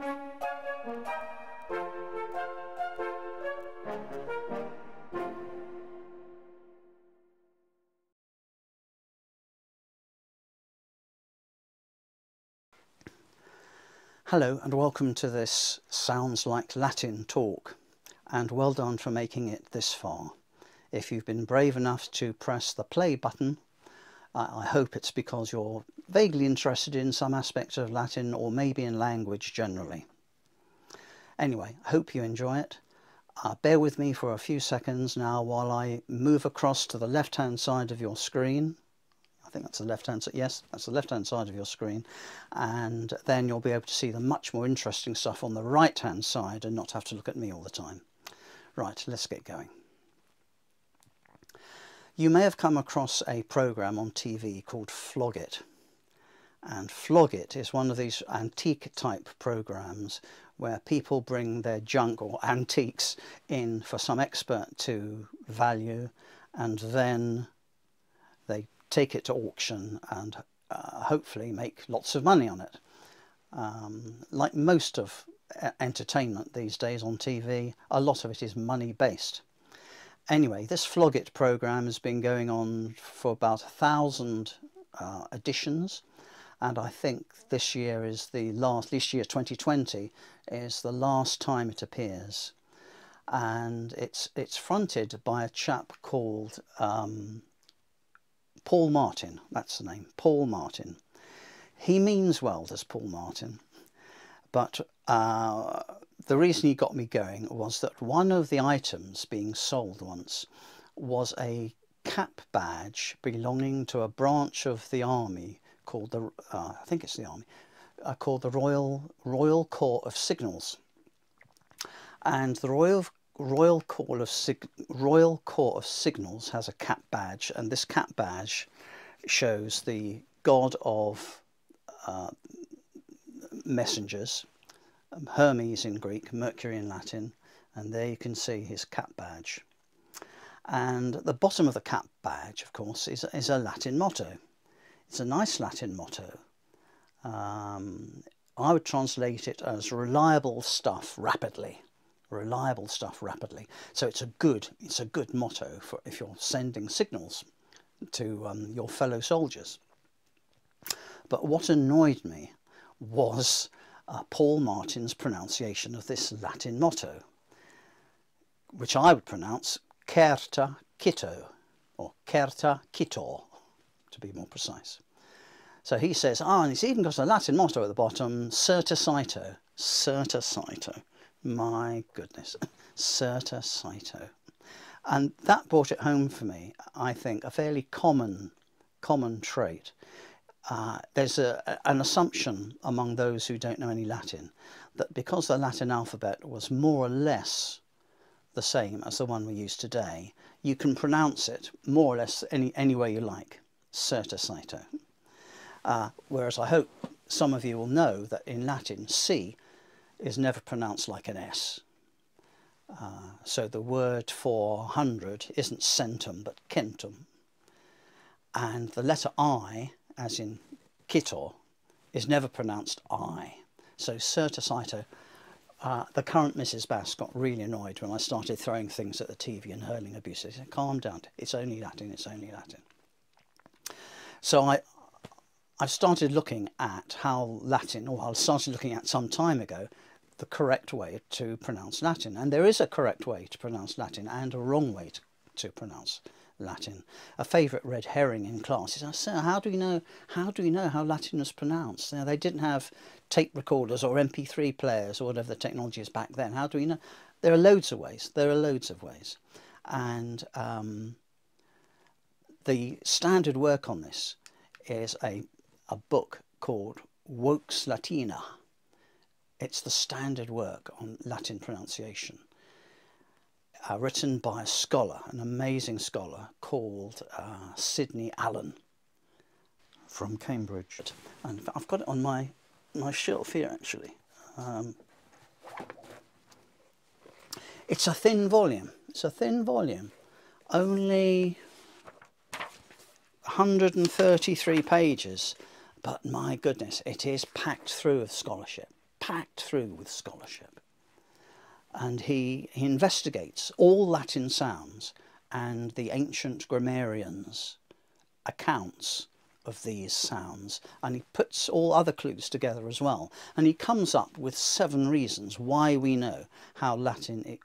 Hello and welcome to this Sounds Like Latin talk and well done for making it this far. If you've been brave enough to press the play button, I hope it's because you're vaguely interested in some aspects of Latin or maybe in language generally. Anyway, I hope you enjoy it. Uh, bear with me for a few seconds now while I move across to the left hand side of your screen I think that's the left hand side, yes, that's the left hand side of your screen. And then you'll be able to see the much more interesting stuff on the right hand side and not have to look at me all the time. Right, let's get going. You may have come across a program on TV called Flog It. And Flog It is one of these antique type programs where people bring their junk or antiques in for some expert to value and then they take it to auction and uh, hopefully make lots of money on it. Um, like most of entertainment these days on TV, a lot of it is money based. Anyway, this Flog It program has been going on for about a thousand uh, editions, and I think this year is the last, this year 2020 is the last time it appears. And it's, it's fronted by a chap called um, Paul Martin, that's the name, Paul Martin. He means well, does Paul Martin, but uh, the reason he got me going was that one of the items being sold once was a cap badge belonging to a branch of the army called the, uh, I think it's the army, uh, called the Royal Royal Corps of Signals. And the Royal Royal Corps of Sig Royal Corps of Signals has a cap badge, and this cap badge shows the god of uh, messengers, um, Hermes in Greek, Mercury in Latin, and there you can see his cap badge. And at the bottom of the cap badge, of course, is, is a Latin motto. It's a nice Latin motto. Um, I would translate it as reliable stuff rapidly reliable stuff rapidly. So it's a good, it's a good motto for if you're sending signals to um, your fellow soldiers. But what annoyed me was uh, Paul Martin's pronunciation of this Latin motto, which I would pronounce certa cito, or certa cito, to be more precise. So he says, ah, and it's even got a Latin motto at the bottom, certa cito, certa cito. My goodness, certa cito. And that brought it home for me, I think, a fairly common, common trait. Uh, there's a, an assumption among those who don't know any Latin that because the Latin alphabet was more or less the same as the one we use today, you can pronounce it more or less any, any way you like, certa cito. Uh, whereas I hope some of you will know that in Latin, C is never pronounced like an S. Uh, so the word for hundred isn't centum but centum. And the letter I, as in kitor, is never pronounced I. So certa cito, uh, the current Mrs. Bass got really annoyed when I started throwing things at the TV and hurling abuse. She said, calm down, it's only Latin, it's only Latin. So I, I started looking at how Latin, or I started looking at some time ago, the correct way to pronounce Latin. And there is a correct way to pronounce Latin and a wrong way to, to pronounce Latin. A favourite red herring in class is, "Sir, how do you know? How do you know how Latin was pronounced? Now, they didn't have tape recorders or MP3 players or whatever the technology is back then. How do we know? There are loads of ways. There are loads of ways, and um, the standard work on this is a a book called Vox Latina it's the standard work on Latin pronunciation, uh, written by a scholar, an amazing scholar called uh, Sidney Allen from Cambridge. And I've got it on my, my shelf here actually. Um, it's a thin volume. It's a thin volume. Only 133 pages. But my goodness, it is packed through with scholarship packed through with scholarship. And he, he investigates all Latin sounds and the ancient grammarians' accounts of these sounds and he puts all other clues together as well and he comes up with seven reasons why we know how Latin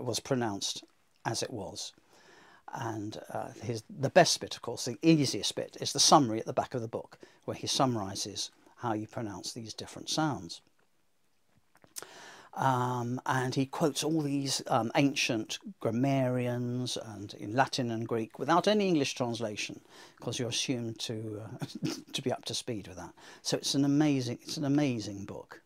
was pronounced as it was and uh, his, the best bit of course the easiest bit is the summary at the back of the book where he summarizes how you pronounce these different sounds. Um, and he quotes all these um, ancient grammarians and in Latin and Greek without any English translation, because you're assumed to uh, to be up to speed with that. So it's an amazing it's an amazing book,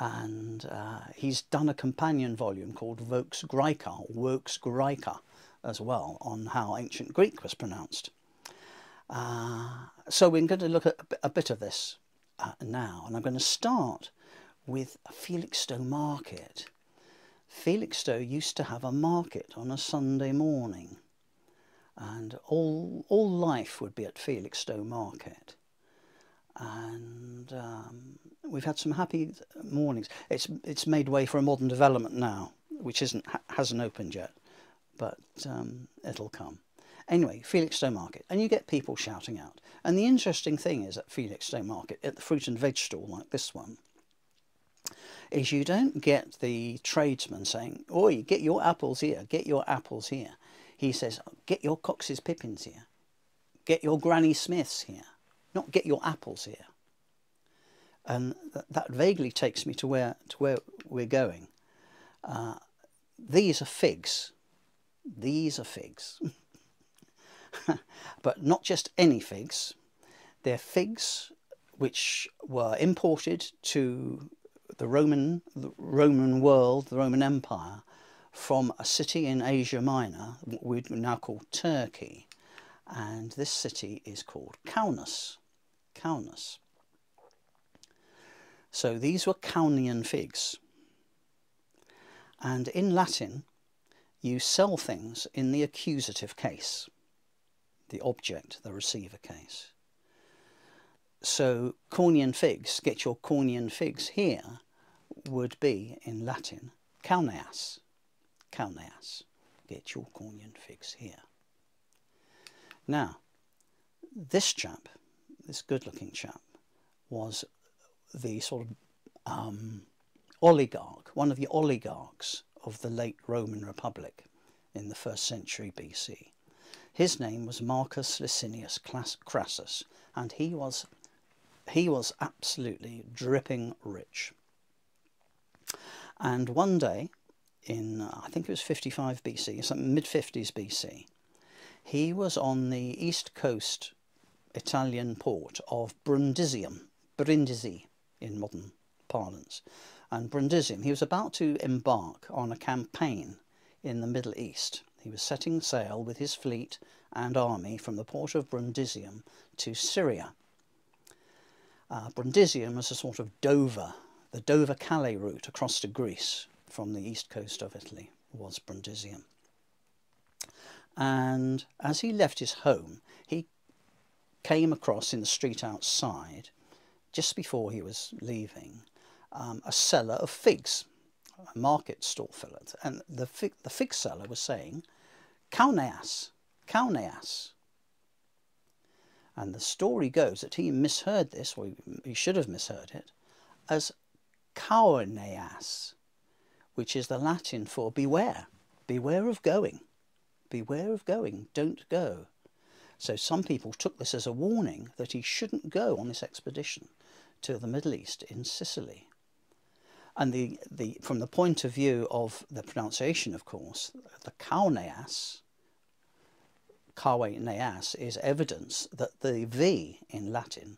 and uh, he's done a companion volume called Vox Graeca, Vox Graeca, as well on how ancient Greek was pronounced. Uh, so we're going to look at a bit of this uh, now, and I'm going to start with Felixstowe Market. Felixstowe used to have a market on a Sunday morning, and all all life would be at Felixstowe Market. And um, we've had some happy mornings. It's it's made way for a modern development now, which isn't hasn't opened yet, but um, it'll come. Anyway, Felixstowe Market, and you get people shouting out. And the interesting thing is at Felixstowe Market, at the fruit and veg stall like this one, is you don't get the tradesman saying, Oi, get your apples here, get your apples here. He says, get your Cox's pippins here, get your Granny Smiths here, not get your apples here. And th that vaguely takes me to where, to where we're going. Uh, these are figs. These are figs. but not just any figs. They're figs which were imported to the Roman, the Roman world, the Roman Empire, from a city in Asia Minor, we now call Turkey, and this city is called Caunus. Caunus. So these were Caunian figs. And in Latin, you sell things in the accusative case, the object, the receiver case. So Caunian figs, get your Caunian figs here, would be in Latin Cauneas. Cauneas. Get your Cornian figs here. Now, this chap, this good looking chap, was the sort of um, oligarch, one of the oligarchs of the late Roman Republic in the first century BC. His name was Marcus Licinius Crassus, and he was he was absolutely dripping rich. And one day, in I think it was 55 BC, something mid 50s BC, he was on the east coast Italian port of Brundisium, Brindisi in modern parlance. And Brundisium, he was about to embark on a campaign in the Middle East. He was setting sail with his fleet and army from the port of Brundisium to Syria. Uh, Brundisium was a sort of Dover, the Dover-Calais route across to Greece from the east coast of Italy was Brundisium. And as he left his home, he came across in the street outside, just before he was leaving, um, a seller of figs, a market stall filler. And the fig, the fig seller was saying, Kauneas, Kauneas, and the story goes that he misheard this, or he should have misheard it, as kauneas, which is the Latin for beware, beware of going, beware of going, don't go. So some people took this as a warning that he shouldn't go on this expedition to the Middle East in Sicily. And the, the, from the point of view of the pronunciation, of course, the kauneas Carwe Neas is evidence that the V in Latin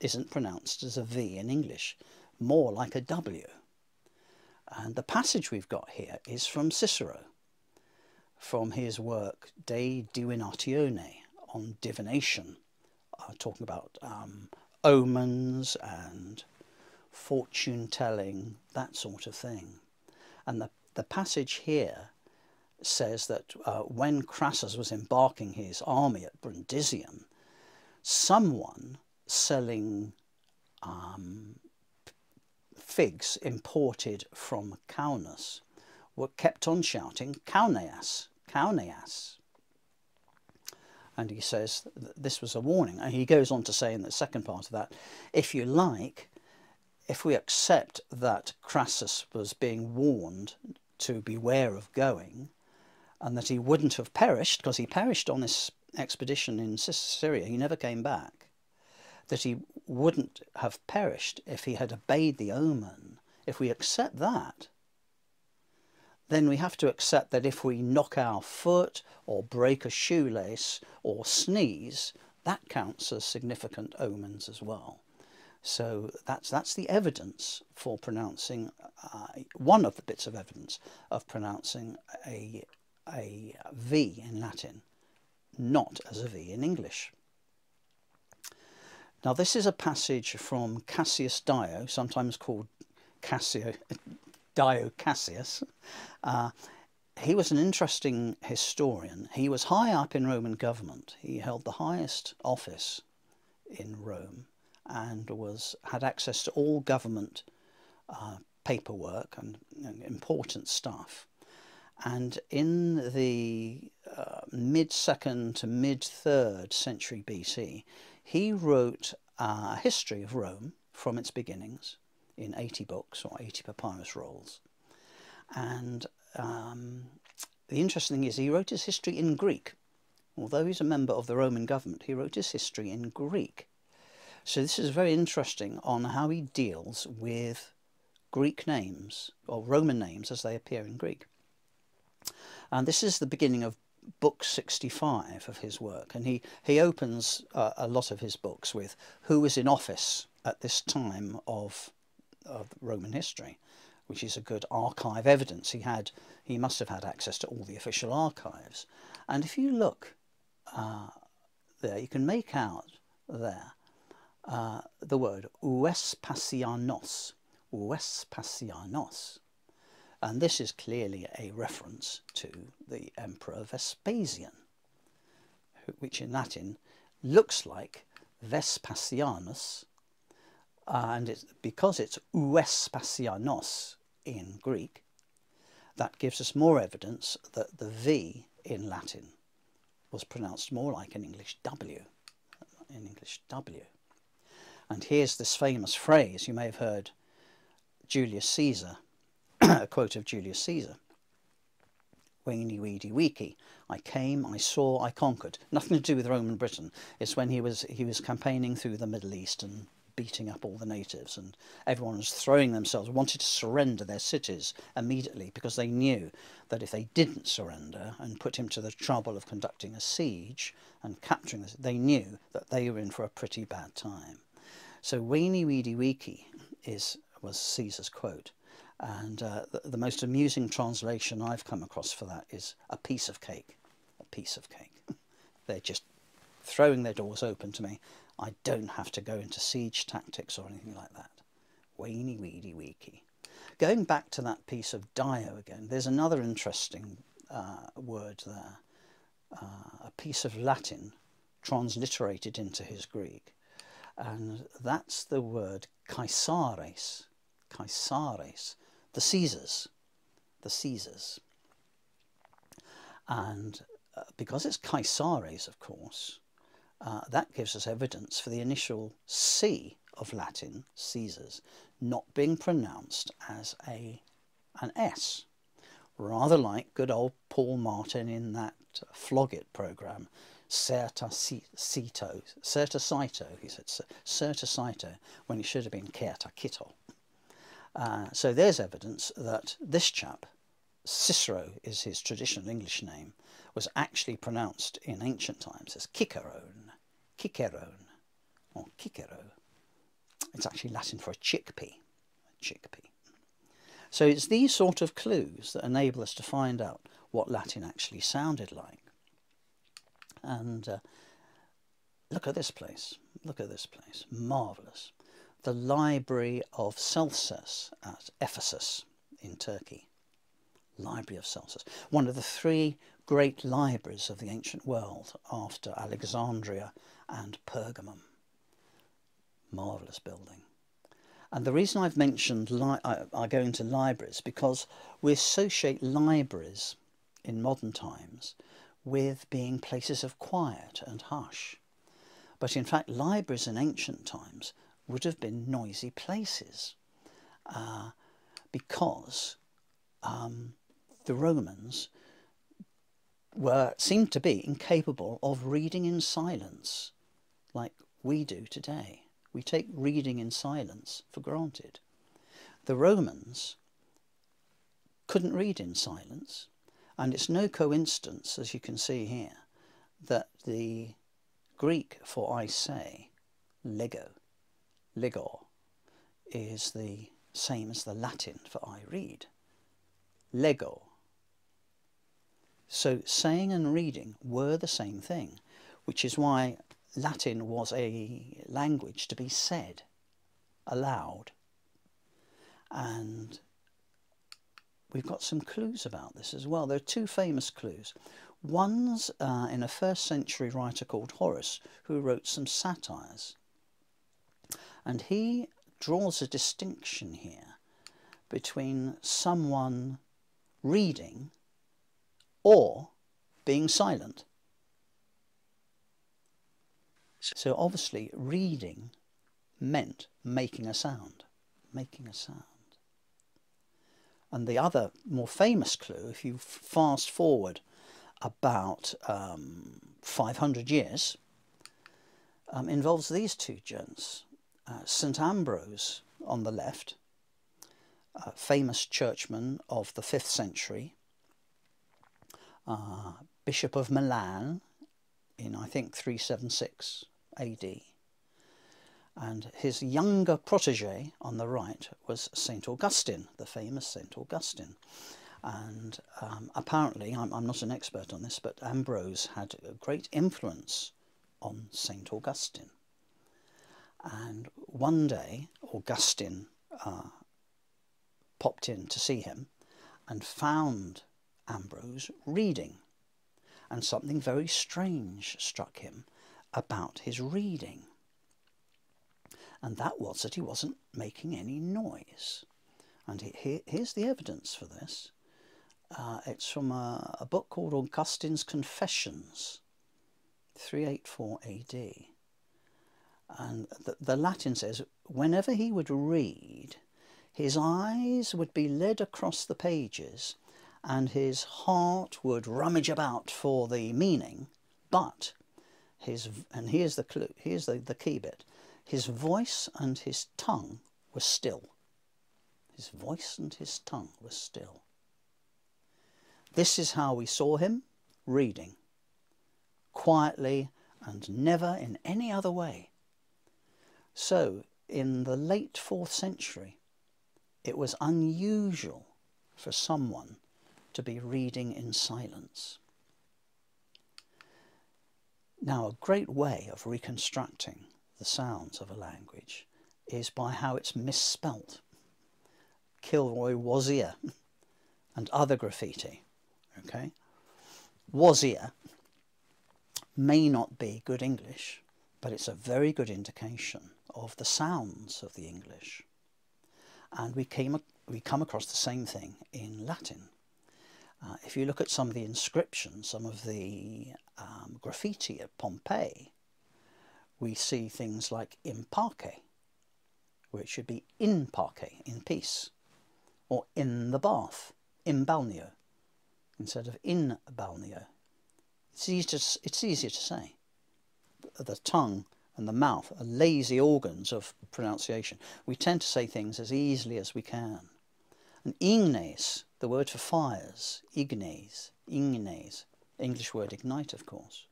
isn't pronounced as a V in English, more like a W. And the passage we've got here is from Cicero, from his work De Divinatione on divination, uh, talking about um, omens and fortune telling, that sort of thing. And the, the passage here says that uh, when Crassus was embarking his army at Brundisium, someone selling um, figs imported from Caunus were kept on shouting Cauneas, Cauneas. And he says this was a warning. And he goes on to say in the second part of that, if you like, if we accept that Crassus was being warned to beware of going, and that he wouldn't have perished, because he perished on this expedition in Syria, he never came back, that he wouldn't have perished if he had obeyed the omen, if we accept that, then we have to accept that if we knock our foot or break a shoelace or sneeze, that counts as significant omens as well. So that's that's the evidence for pronouncing uh, one of the bits of evidence of pronouncing a a V in Latin, not as a V in English. Now this is a passage from Cassius Dio, sometimes called Cassio, Dio Cassius. Uh, he was an interesting historian. He was high up in Roman government. He held the highest office in Rome and was had access to all government uh, paperwork and, and, important stuff. And in the uh, mid second to mid third century BC, he wrote a history of Rome from its beginnings in 80 books or 80 papyrus rolls. And um, the interesting thing is, he wrote his history in Greek. Although he's a member of the Roman government, he wrote his history in Greek. So this is very interesting on how he deals with Greek names, or Roman names as they appear in Greek. And this is the beginning of book 65 of his work. And he, he opens uh, a lot of his books with who was in office at this time of of Roman history, which is a good archive evidence. He had, he must have had access to all the official archives. And if you look uh, there, you can make out there uh, the word Uespasianos, Uespasianos. And this is clearly a reference to the Emperor Vespasian, which in Latin looks like Vespasianus and it's, because it's Uespasianos in Greek, that gives us more evidence that the V in Latin was pronounced more like an English W, in English W. And here's this famous phrase, you may have heard Julius Caesar, a quote of Julius Caesar. Veni vidi vici. I came, I saw, I conquered. Nothing to do with Roman Britain. It's when he was he was campaigning through the Middle East and beating up all the natives, and everyone was throwing themselves, wanted to surrender their cities immediately because they knew that if they didn't surrender and put him to the trouble of conducting a siege and capturing this, they knew that they were in for a pretty bad time. So veni vidi vici is was Caesar's quote. And uh, the, the most amusing translation I've come across for that is a piece of cake. A piece of cake. They're just throwing their doors open to me I don't have to go into siege tactics or anything like that. Veni vidi vici. Going back to that piece of Dio again, there's another interesting uh, word there. Uh, a piece of Latin transliterated into his Greek. And that's the word Caesares. Caesares. The Caesars. The Caesars. And uh, because it's Caesares, of course, uh, that gives us evidence for the initial C of Latin, Caesars, not being pronounced as a an S, rather like good old Paul Martin in that Flog It program, Certa Cito, Certa Cito, he said, Certa Cito, when it should have been Certa Cito. Uh, so there's evidence that this chap, Cicero is his traditional English name, was actually pronounced in ancient times as Cicerone. Cicerone, or Cicero. It's actually Latin for a chickpea. A chickpea. So it's these sort of clues that enable us to find out what Latin actually sounded like. And uh, look at this place. Look at this place. Marvellous. The Library of Celsus at Ephesus in Turkey. Library of Celsus. One of the three great libraries of the ancient world after Alexandria and Pergamum. Marvellous building. And the reason I've mentioned I, I go into libraries because we associate libraries in modern times with being places of quiet and hush. But in fact, libraries in ancient times would have been noisy places uh, because um, the Romans were seemed to be incapable of reading in silence like we do today. We take reading in silence for granted. The Romans couldn't read in silence, and it's no coincidence, as you can see here, that the Greek for I say, lego, legor, is the same as the Latin for I read, lego. So saying and reading were the same thing, which is why Latin was a language to be said aloud. And we've got some clues about this as well. There are two famous clues. One's uh, in a first century writer called Horace, who wrote some satires. And he draws a distinction here between someone reading or being silent. So obviously, reading meant making a sound, making a sound. And the other more famous clue, if you fast forward about um, 500 years, um, involves these two gents. Uh, St Ambrose on the left, a famous churchman of the 5th century, uh, Bishop of Milan in, I think, 376 AD. And his younger protege on the right was St. Augustine, the famous St. Augustine. And um, apparently, I'm, I'm not an expert on this, but Ambrose had a great influence on St. Augustine. And one day, Augustine uh, popped in to see him and found Ambrose reading. And something very strange struck him about his reading. And that was that he wasn't making any noise. And he, here's the evidence for this. Uh, it's from a, a, book called Augustine's Confessions, 384 AD. And the, the Latin says, whenever he would read, his eyes would be led across the pages and his heart would rummage about for the meaning, but his, and here's the clue, here's the, the key bit, his voice and his tongue were still. His voice and his tongue were still. This is how we saw him reading, quietly and never in any other way. So, in the late fourth century, it was unusual for someone to be reading in silence. Now, a great way of reconstructing the sounds of a language is by how it's misspelt. Kilroy Wosier and other graffiti. Okay? Wosier may not be good English, but it's a very good indication of the sounds of the English. And we came we come across the same thing in Latin. Uh, if you look at some of the inscriptions, some of the um, graffiti at Pompeii, we see things like in pace, where it should be in pace, in peace, or in the bath, in balneo, instead of in balneo. It's, easy to, it's easier to say. The tongue and the mouth are lazy organs of pronunciation. We tend to say things as easily as we can. And ignes the word for fires, ignes, ignes, English word ignite, of course.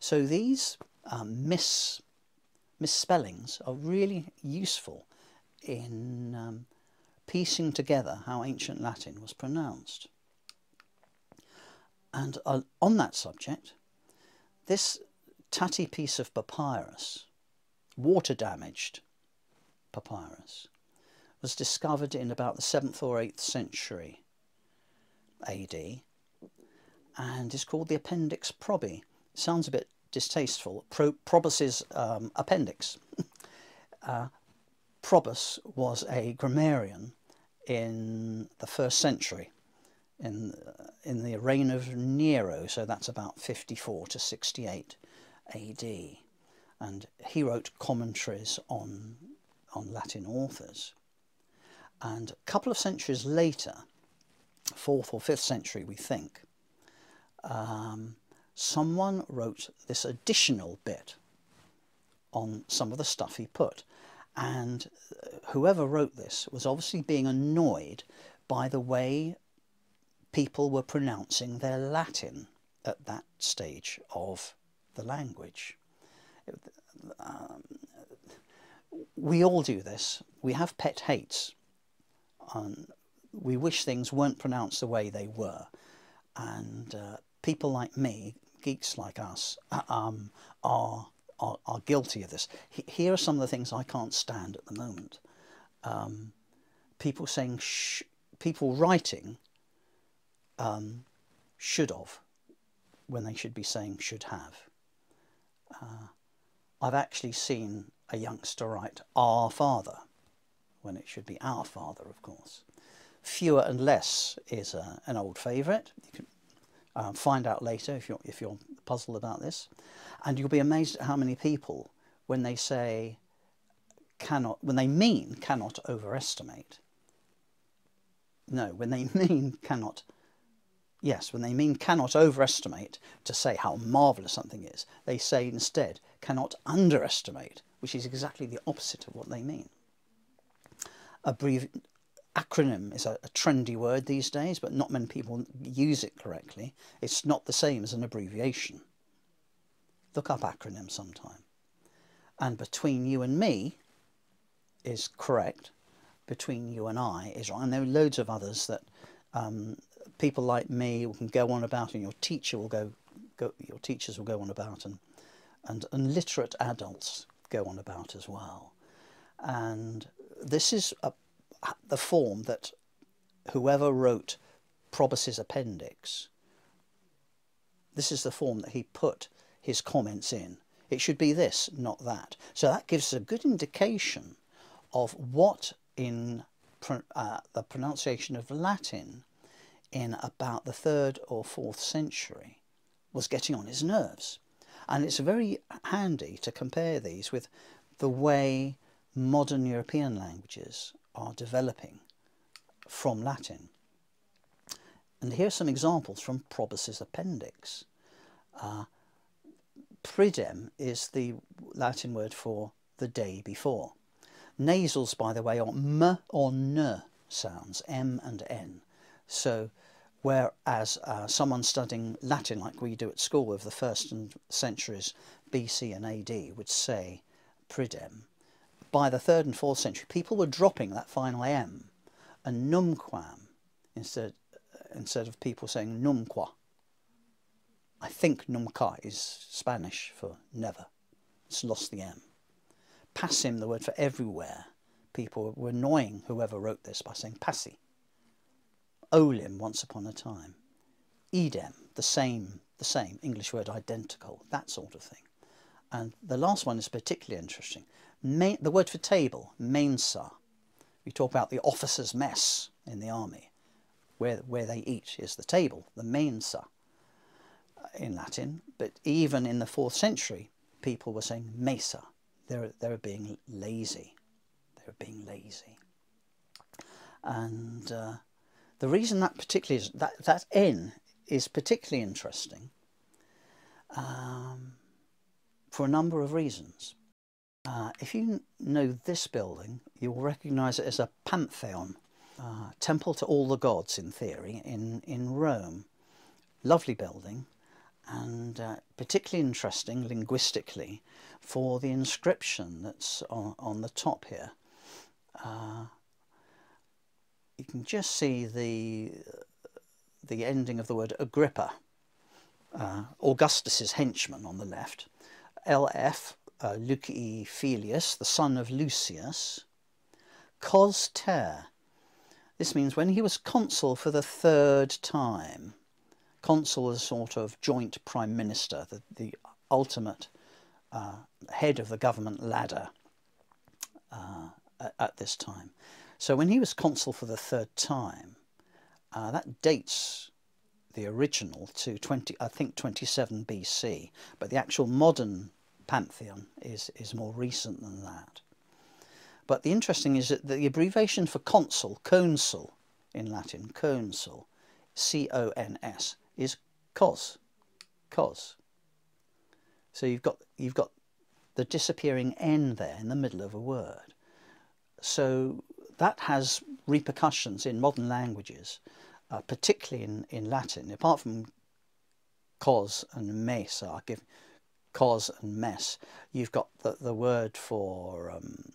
So these um, mis, misspellings are really useful in um, piecing together how ancient Latin was pronounced. And uh, on that subject, this tatty piece of papyrus, water damaged papyrus, was discovered in about the 7th or 8th century AD and is called the Appendix Probi. Sounds a bit distasteful. Pro, Probus's um, appendix. uh, Probus was a grammarian in the first century, in, in the reign of Nero, so that's about 54 to 68 AD. And he wrote commentaries on, on Latin authors. And a couple of centuries later, fourth or fifth century, we think, um, someone wrote this additional bit on some of the stuff he put. And whoever wrote this was obviously being annoyed by the way people were pronouncing their Latin at that stage of the language. Um, we all do this. We have pet hates. Um, we wish things weren't pronounced the way they were. And uh, people like me, geeks like us, uh, um, are, are, are guilty of this. Here are some of the things I can't stand at the moment. Um, people saying, people writing um, should have when they should be saying should have. Uh, I've actually seen a youngster write our father when it should be our father, of course. Fewer and less is uh, an old favourite. You can uh, find out later if you're, if you're puzzled about this. And you'll be amazed at how many people, when they say cannot, when they mean cannot overestimate, no, when they mean cannot, yes, when they mean cannot overestimate to say how marvellous something is, they say instead cannot underestimate, which is exactly the opposite of what they mean. Abbrevi acronym is a, a, trendy word these days, but not many people use it correctly. It's not the same as an abbreviation. Look up acronym sometime. And between you and me is correct. Between you and I is right. And there are loads of others that um, people like me can go on about, and your teacher will go, go your teachers will go on about, and and, and literate adults go on about as well. And this is a the form that whoever wrote Probus's appendix, this is the form that he put his comments in. It should be this, not that. So that gives a good indication of what in uh, the pronunciation of Latin in about the third or fourth century was getting on his nerves. And it's very handy to compare these with the way modern European languages are developing from Latin. And here are some examples from Probus's appendix. Uh, pridem is the Latin word for the day before. Nasals, by the way, are m or n sounds, m and n. So whereas uh, someone studying Latin like we do at school of the first centuries BC and AD would say pridem, by the third and fourth century, people were dropping that final M and numquam instead, instead of people saying numqua. I think nunca is Spanish for never. It's lost the M. Passim, the word for everywhere. People were annoying whoever wrote this by saying passi. Olim, once upon a time. Idem, the same, the same, English word identical, that sort of thing. And the last one is particularly interesting the word for table, mensa. We talk about the officer's mess in the army. Where, where they eat is the table, the mensa uh, in Latin. But even in the fourth century, people were saying mesa. They they were being lazy. They were being lazy. And uh, the reason that particularly is, that, that N is particularly interesting um, for a number of reasons. Uh, if you know this building, you'll recognise it as a pantheon, uh, temple to all the gods in theory, in, in Rome. Lovely building and uh, particularly interesting linguistically for the inscription that's on, on the top here. Uh, you can just see the, the ending of the word Agrippa, uh, Augustus's henchman on the left, LF uh, Lucii Filius, the son of Lucius, cos ter. This means when he was consul for the third time. Consul is a sort of joint prime minister, the, the ultimate uh, head of the government ladder. Uh, at, at this time. So when he was consul for the third time, uh, that dates the original to 20, I think 27 BC, but the actual modern pantheon is, is more recent than that. But the interesting is that the abbreviation for consul, consul in Latin, consul, C-O-N-S, is cos, cos. So you've got, you've got the disappearing N there in the middle of a word. So that has repercussions in modern languages, uh, particularly in, in Latin. Apart from cos and mes, I give cos and mess. you've got the, the word for um,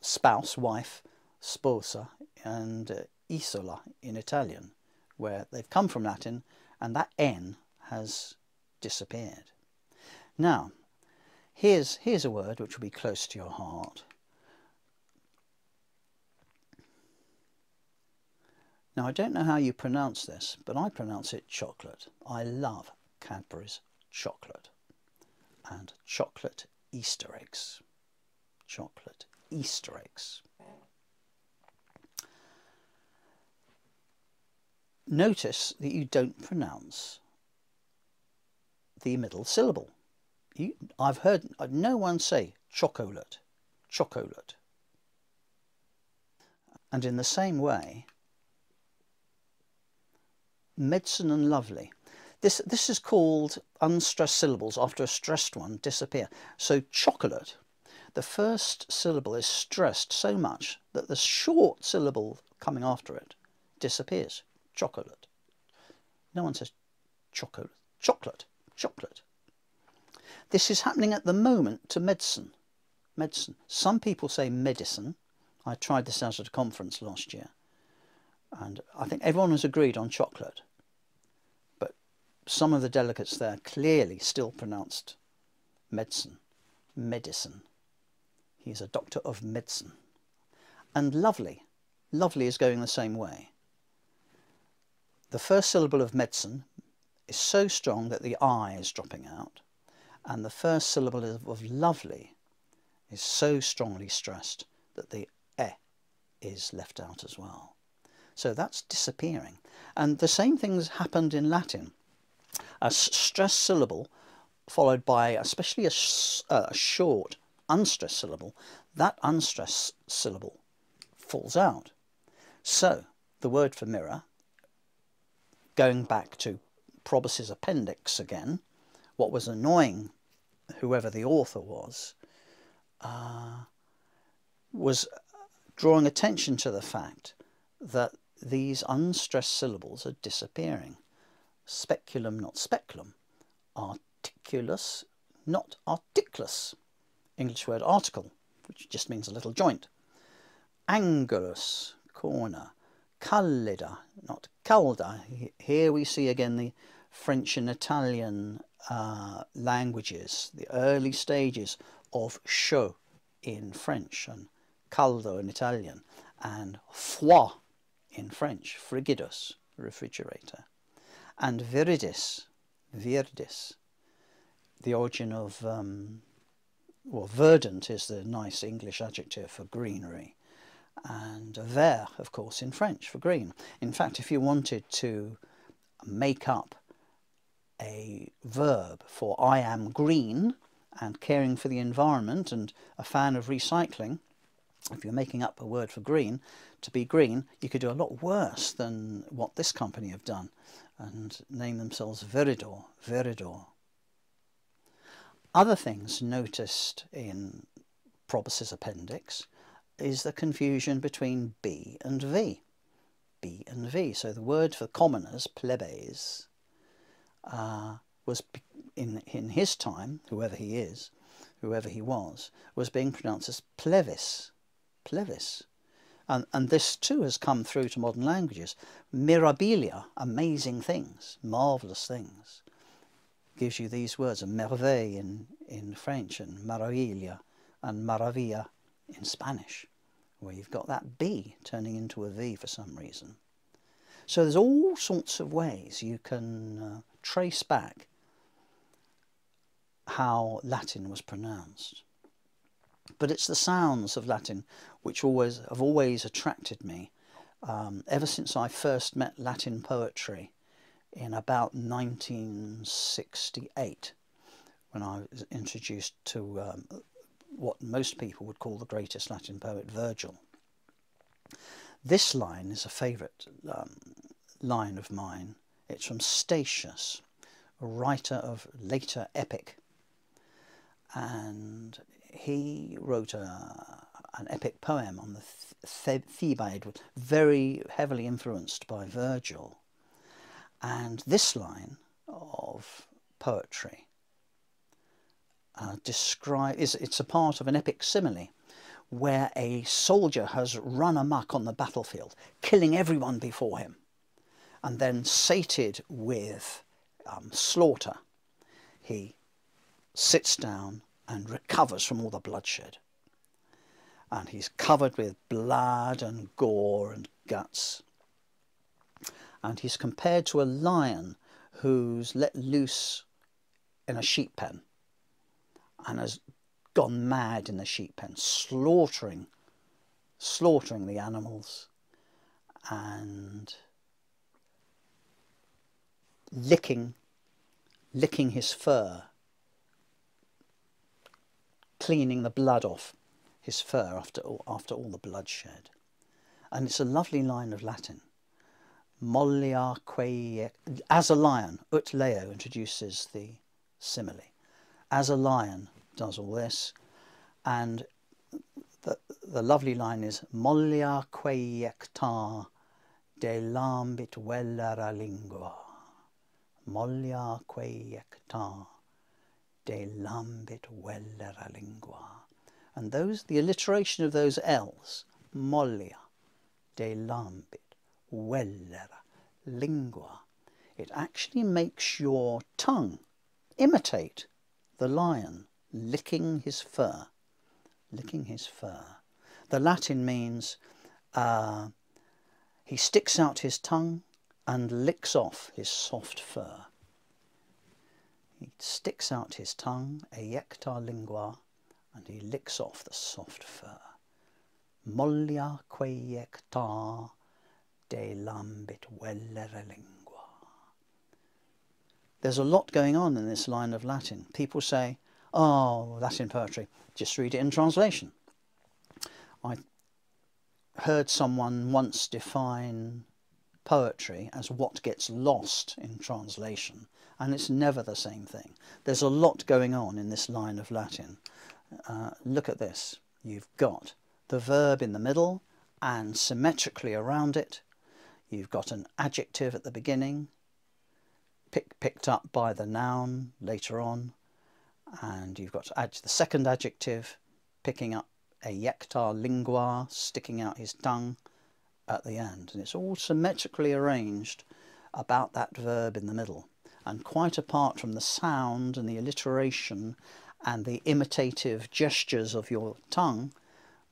spouse, wife, sposa, and uh, isola in Italian, where they've come from Latin and that N has disappeared. Now, here's, here's a word which will be close to your heart. Now, I don't know how you pronounce this, but I pronounce it chocolate. I love Cadbury's chocolate and chocolate Easter eggs. Chocolate Easter eggs. Notice that you don't pronounce the middle syllable. You, I've heard no one say chocolate, chocolate. And in the same way, medicine and lovely. This, this is called unstressed syllables after a stressed one disappear. So chocolate, the first syllable is stressed so much that the short syllable coming after it disappears. Chocolate. No one says chocolate. Chocolate. Chocolate. This is happening at the moment to medicine. Medicine. Some people say medicine. I tried this out at a conference last year. And I think everyone has agreed on chocolate. Some of the delegates there clearly still pronounced medicine. Medicine. He's a doctor of medicine. And lovely. Lovely is going the same way. The first syllable of medicine is so strong that the I is dropping out. And the first syllable of lovely is so strongly stressed that the e is left out as well. So that's disappearing. And the same things happened in Latin. A stressed syllable followed by especially a, uh, a short unstressed syllable, that unstressed syllable falls out. So the word for mirror, going back to Probus's appendix again, what was annoying whoever the author was, uh, was drawing attention to the fact that these unstressed syllables are disappearing. Speculum, not speculum. Articulus, not articulus. English word article, which just means a little joint. Angulus, corner. Calida, not calda. Here we see again the French and Italian uh, languages, the early stages of chaud in French and caldo in Italian, and froid in French, frigidus, refrigerator, and viridis, viridis, the origin of um, well, verdant is the nice English adjective for greenery, and vert, of course, in French for green. In fact, if you wanted to make up a verb for I am green and caring for the environment and a fan of recycling, if you're making up a word for green, to be green, you could do a lot worse than what this company have done and name themselves Viridor, Viridor. Other things noticed in Probus's appendix is the confusion between B and V. B and V. So the word for commoners, plebes, uh, was in, in his time, whoever he is, whoever he was, was being pronounced as plevis. Plevis. And, and this too has come through to modern languages. Mirabilia, amazing things, marvellous things gives you these words, a merveille in, in French and maravilla and maravilla in Spanish, where you've got that B turning into a V for some reason. So there's all sorts of ways you can uh, trace back how Latin was pronounced. But it's the sounds of Latin which always have always attracted me um, ever since I first met Latin poetry in about 1968 when I was introduced to um, what most people would call the greatest Latin poet, Virgil. This line is a favourite um, line of mine. It's from Statius, a writer of later epic. And he wrote a, an epic poem on the Thebaid, very heavily influenced by Virgil. And this line of poetry uh, describe is it's a part of an epic simile where a soldier has run amuck on the battlefield, killing everyone before him, and then sated with um, slaughter, he sits down and recovers from all the bloodshed. And he's covered with blood and gore and guts. And he's compared to a lion who's let loose in a sheep pen and has gone mad in the sheep pen, slaughtering, slaughtering the animals and licking, licking his fur, cleaning the blood off his fur after all, after all the bloodshed. And it's a lovely line of Latin. Mollia quae, as a lion, ut leo introduces the simile. As a lion, does all this. And the, the lovely line is Mollia queiecta de lambit vellera lingua. Mollia queiecta de lambit vellera lingua. And those, the alliteration of those L's, mollia, de lambit, vellera, lingua, it actually makes your tongue imitate the lion licking his fur. Licking his fur. The Latin means uh, he sticks out his tongue and licks off his soft fur. He sticks out his tongue, eiecta lingua, and he licks off the soft fur. Mollia queiecta de lambit vellere lingua. There's a lot going on in this line of Latin. People say, Oh, Latin poetry. Just read it in translation. I heard someone once define poetry as what gets lost in translation, and it's never the same thing. There's a lot going on in this line of Latin. Uh, look at this. You've got the verb in the middle and symmetrically around it. You've got an adjective at the beginning, pick, picked up by the noun later on and you've got to add the second adjective picking up eiecta lingua, sticking out his tongue at the end. And it's all symmetrically arranged about that verb in the middle. And quite apart from the sound and the alliteration and the imitative gestures of your tongue,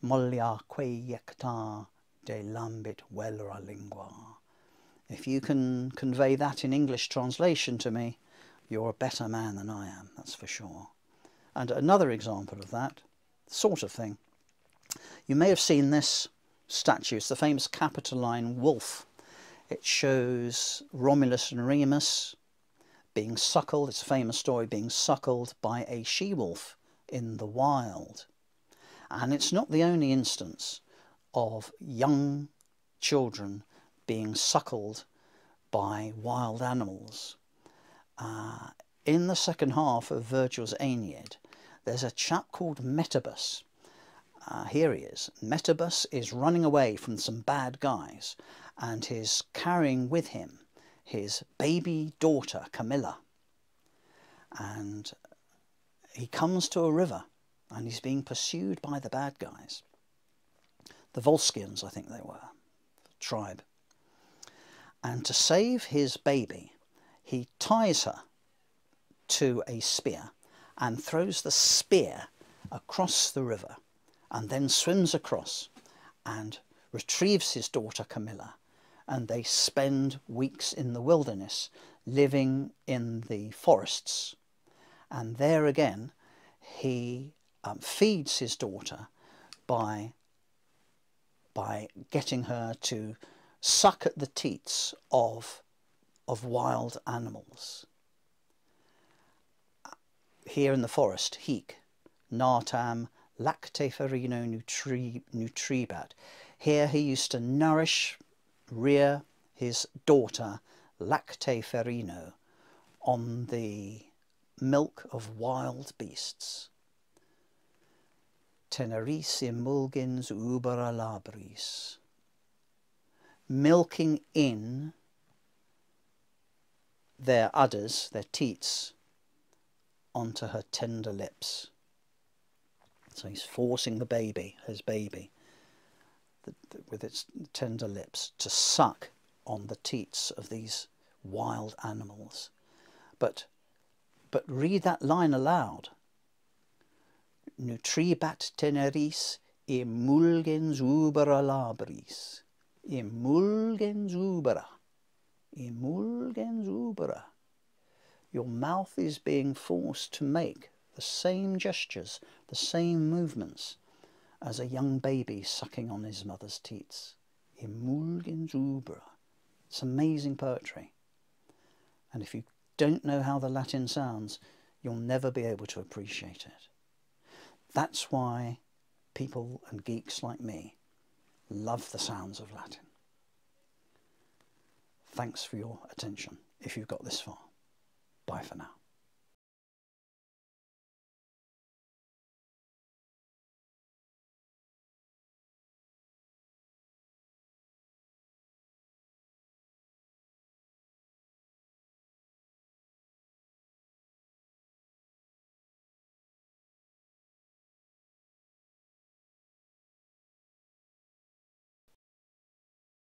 mollia queiecta de lambit vellera lingua. If you can convey that in English translation to me, you're a better man than I am, that's for sure. And another example of that sort of thing. You may have seen this statue, it's the famous Capitoline wolf. It shows Romulus and Remus being suckled, it's a famous story, being suckled by a she-wolf in the wild. And it's not the only instance of young children being suckled by wild animals. Uh, in the second half of Virgil's Aeneid, there's a chap called Metabus. Uh, here he is. Metabus is running away from some bad guys and he's carrying with him his baby daughter Camilla. And he comes to a river and he's being pursued by the bad guys. The Volscians, I think they were, tribe. And to save his baby, he ties her to a spear and throws the spear across the river and then swims across and retrieves his daughter Camilla and they spend weeks in the wilderness living in the forests and there again he um, feeds his daughter by, by getting her to suck at the teats of, of wild animals. Here in the forest, Hic, Natam, Lacteferino nutri, nutribat. Here he used to nourish, rear his daughter, Lacteferino, on the milk of wild beasts. Teneris emulgens ubera labris. Milking in their udders, their teats, onto her tender lips. So he's forcing the baby, his baby, the, with its tender lips, to suck on the teats of these wild animals. But, but read that line aloud. Nutribat teneris emulgens ubera labris. Emulgens ubera. Emulgens ubera. Your mouth is being forced to make the same gestures, the same movements as a young baby sucking on his mother's teats. Emulgens ubera. It's amazing poetry. And if you don't know how the Latin sounds, you'll never be able to appreciate it. That's why people and geeks like me love the sounds of Latin. Thanks for your attention if you've got this far. Bye for now.